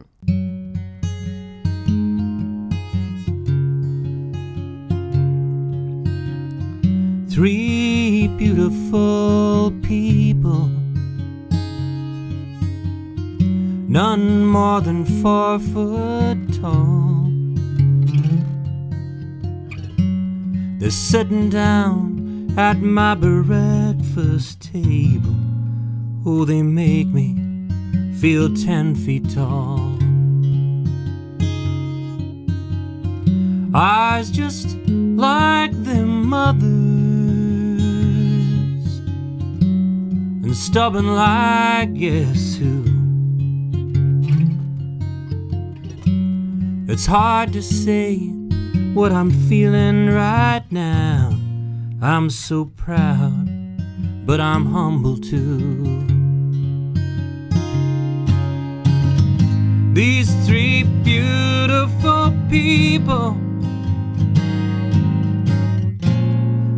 second. Three beautiful people, none more than four foot tall. They're sitting down at my breakfast table. Oh, they make me feel ten feet tall. Eyes just like their mothers, and stubborn like guess who. It's hard to say what I'm feeling right now. I'm so proud, but I'm humble too. These three beautiful people,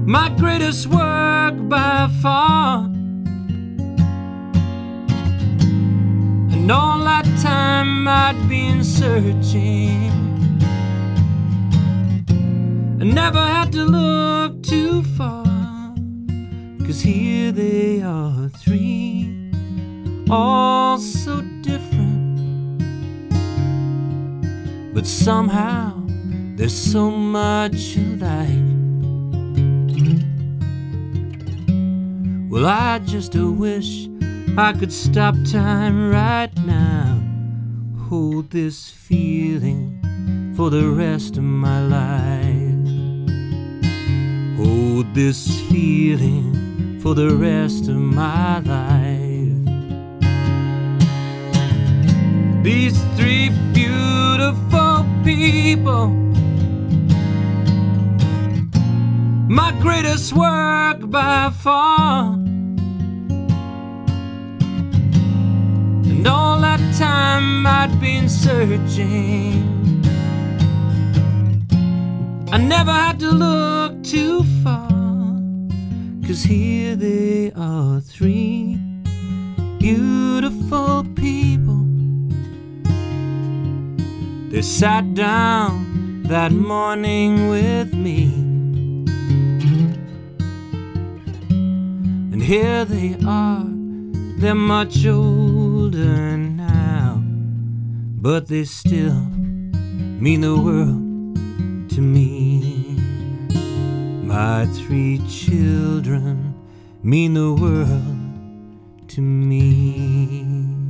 my greatest work by far. And all that time I'd been searching. I never had to look too far. Cause here they are, three, all so different. But somehow there's so much alike. Well, I just wish I could stop time right now. Hold this feeling for the rest of my life. Hold this feeling for the rest of my life. These three beautiful people, my greatest work by far. Time I'd been searching. I never had to look too far. Cause here they are, three beautiful people. They sat down that morning with me. And here they are, they're much older now, but they still mean the world to me. My three children mean the world to me.